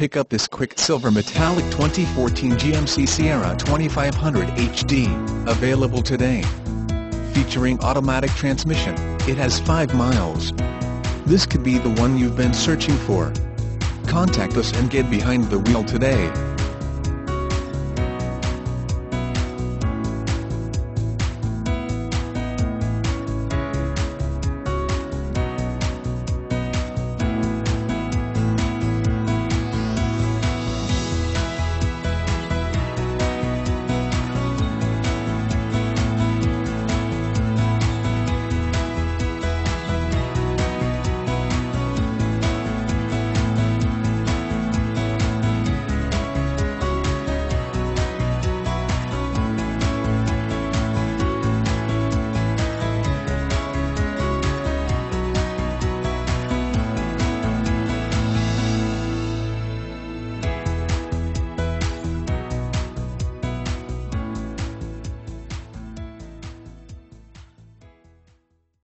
Pick up this Quicksilver metallic 2014 GMC Sierra 2500 HD, available today. Featuring automatic transmission, it has 5 miles. This could be the one you've been searching for. Contact us and get behind the wheel today.